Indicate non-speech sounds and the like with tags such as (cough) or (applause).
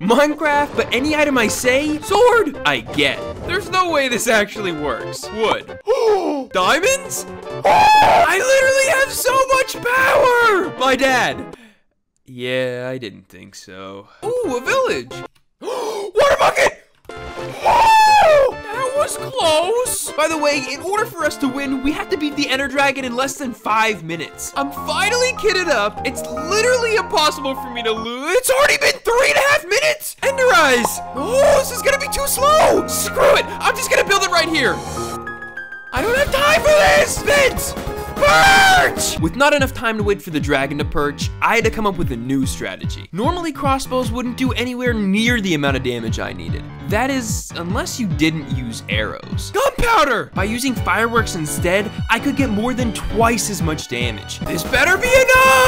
Minecraft, but any item I say, sword, I get. There's no way this actually works. Wood. (gasps) Diamonds? (gasps) I literally have so much power! My dad. Yeah, I didn't think so. Ooh, a village. (gasps) Water bucket! That was close. By the way, in order for us to win, we have to beat the Ender Dragon in less than five minutes. I'm finally kitted up. It's literally impossible for me to lose. It's already been three and a half Eyes. Oh, this is gonna be too slow. Screw it. I'm just gonna build it right here. I don't have time for this, Vince! Perch! With not enough time to wait for the dragon to perch, I had to come up with a new strategy. Normally, crossbows wouldn't do anywhere near the amount of damage I needed. That is, unless you didn't use arrows. Gunpowder! By using fireworks instead, I could get more than twice as much damage. This better be enough!